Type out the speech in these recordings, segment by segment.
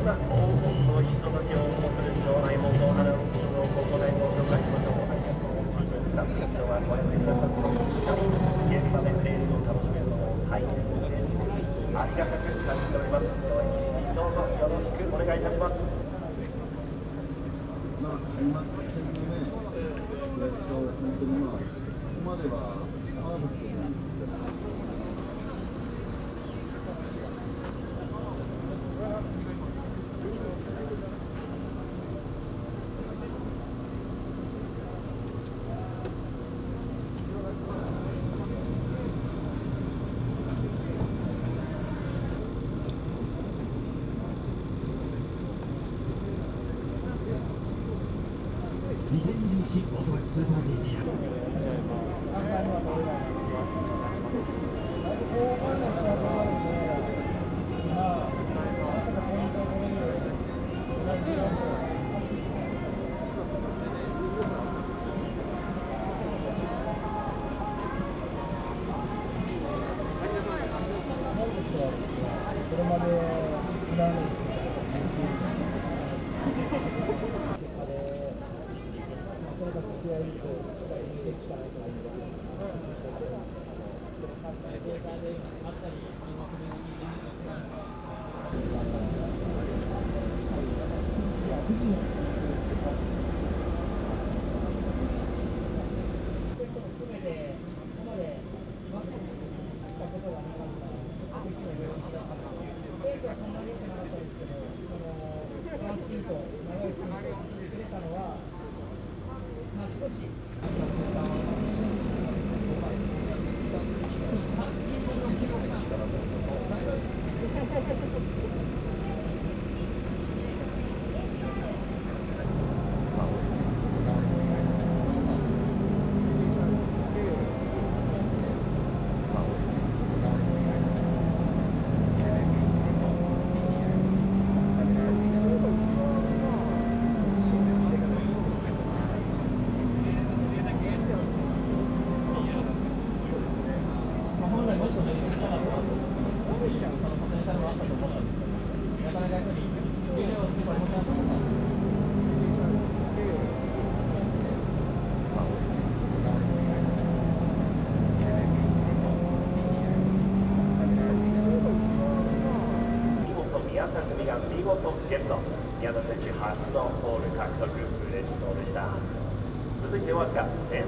そんな黄金のひとときを送る庄内門の花のシーンをここでご紹介しましょう。シーフ役所はご覧くださって非常に現場でレースを楽しめるのも大変です。ありがたく感じております。どうぞよろしくお願いいたします。ートバススーパー GT 車でつらないですけど、結果で、まあ、とにかく気合い入れて、しっかり見ていくしかないと思うので、したいと思います。テストも含めて、ここまでまずしたことがなかった、時期の要因だったので、レースはそんなに良くなかったですけど、そのフランスピート、長いスピートを続けれたのは、まあ、少し。まあ、本来もっとね、行きたかったなと、そのポテンシャルはあったと思うので、なかなかやっぱり、給料をつけたらもっとなと思ったんで。見事宮崎発のホール獲得嬉しそうでした続いては学生の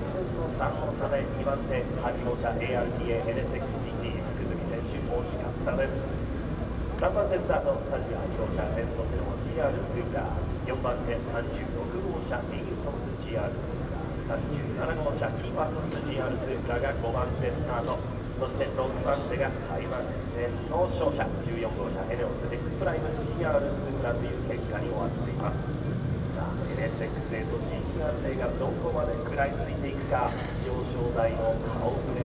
3号車で2番手8号車 ARTA NSXGT 福住選手惜しかったです3番手スタート38号車レッドセルモ GR スーラー4番手36号車エイギソンス GR スーラー37号車キーパソンス GR スーラーが5番手スタートそして6番手が開幕戦の勝者14号車エネオス X プライム GR スーラーという結果に終わっていますさあ NSX と GR 勢がどこまで食らいついていくか表彰台の顔ぶれ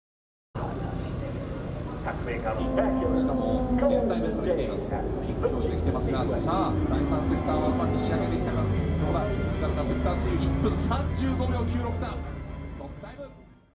しかも全体ベストで来ています。ピンク表示できてますが、さあ、第3セクターはうまく仕上げてきたか。どうだ、いかがセクター3、1分35秒96差。